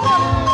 Oh!